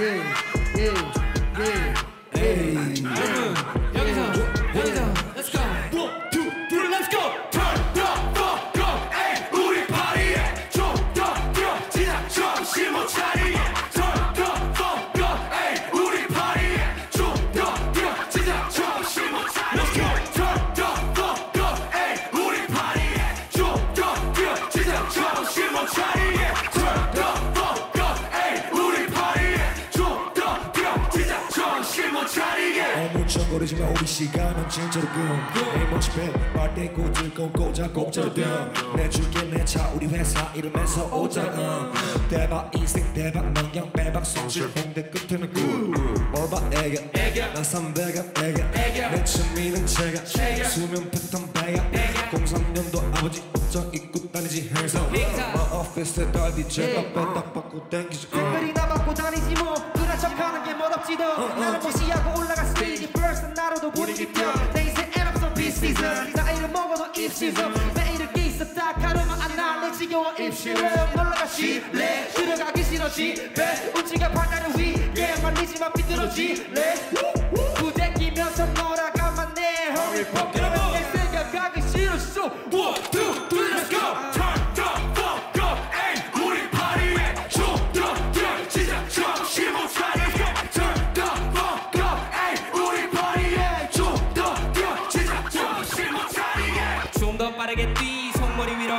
예, 예, 예. 에이 거리지 마 우리 시간은 진짜로 금. 이모집에 빨대 꽂을 건 꽂아 공짜로 등 내줄게 내차 우리 회사 이름에서 오잖아 대박 인생 대박 명령 빼박 성질 홍대 끝에는 꿀뭘봐 애가 난 선배가 애가 내 취미는 제가 수면 패턴 배가 03년도 아버지 옷장 입고 다니지 행사. 뭐 오피스에 달디 제가 빼딱 받고 땡기지 어. 그리나 맞고 다니지 뭐 그런 척하는 게 멋없지도. 나를 무시하고 올라가 스테이지 first 나로도 분위기 펴내 인생 end up peace season. 나이를 먹어도 입시점 내 이렇게 있어 딱 하루만 안 날래. 지겨워 입시름 놀러가 실래 들어가기 싫어. 집에. 우치가 바다를 위에. 말리지만 비뚤어질래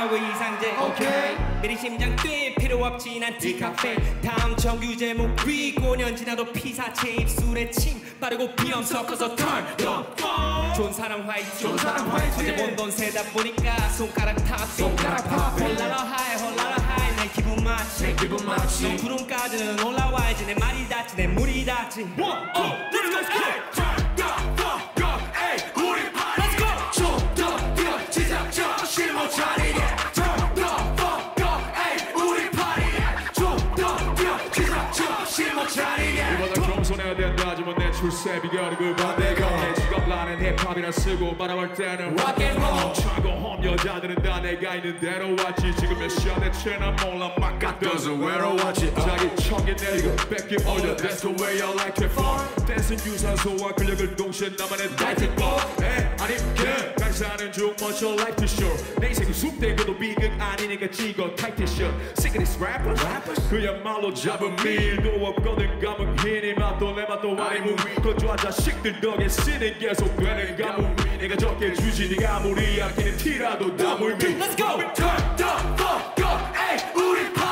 손머리 위로 하고 이상제. 오케이. 미리 심장 뛰 필요 없지 난 디카페. 다음 정규 제 목 위 5년 지나도 피사체 입술에 침 빠르고 비염 섞어서 turn the phone 좋은 사람 화이팅. 좋은 사람 화이팅. 어제 번돈 세다 보니까 손가락 탑 손가락 팝. 홀라라 하이 홀라라 하이 내 기분 맞지? 내 기분 맞지. 넌 구름까지는 올라와야지 내 말이 닿지 내 물이 닿지 이보다 겸손해야 된다 하지만 내 출세 비결이 그 반대가 내 직업 나는 힙합이라 쓰고 말아볼 때는 Rock and roll. 차고홈 여자들은 다 내가 있는 대로 왔지. 지금 몇 대체 난 몰라. 막 갖다서 외로웠지 자기 척이 내리고 뺏기 올려. That's the way I like it. For 댄스는 유산소와 근력을 동시에 나만의 다이트 법 아니 그 what's your life to show 내 인생이 숙대고도 비극 아니니까 찍어 타이트션 Sickness rapper 그야말로 잡은 밀도 없거든 감은 힘이 맛도 내 맛도 아니무 거주한 자식들 덕에 신이 계속되는 가뭄 내가 적게 주지 네가 아무리 아끼는 티라도 다물미 Let's go! Turn the fuck up! 에이 우리 파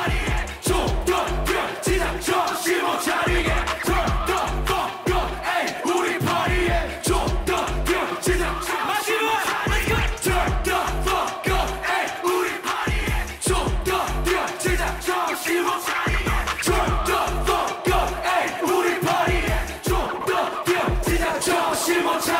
one more.